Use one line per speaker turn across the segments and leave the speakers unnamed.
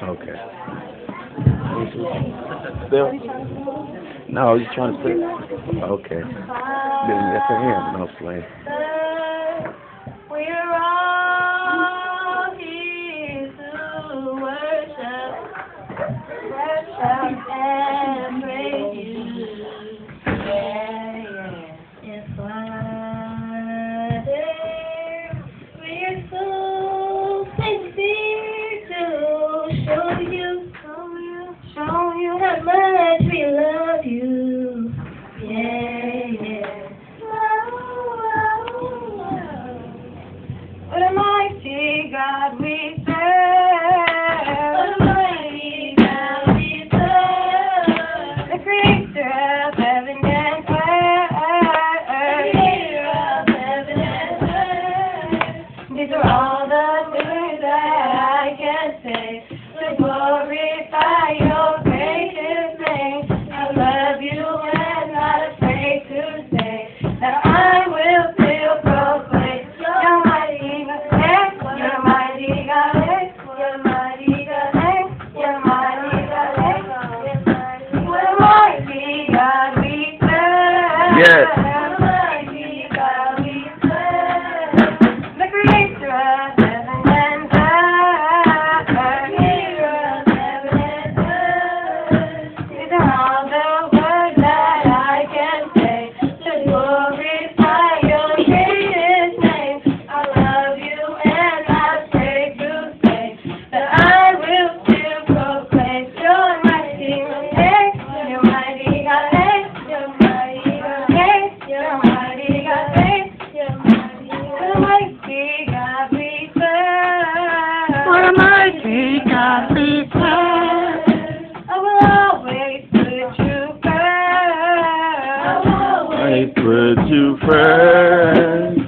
Okay. Still? No, I was just trying to say. Okay. Didn't get the hand, no
slam. say, glorify your gracious name. I love you and not afraid to say that I will still proclaim your mighty name, your mighty your mighty your mighty your mighty God. Yes. We
can't.
I will always put you first.
I
will always put you
first.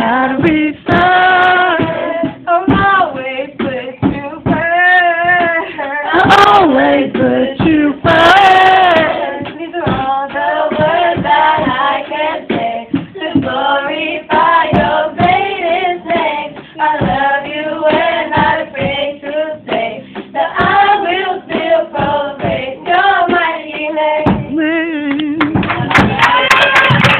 gotta be strong. I'm always put you
first. I'm always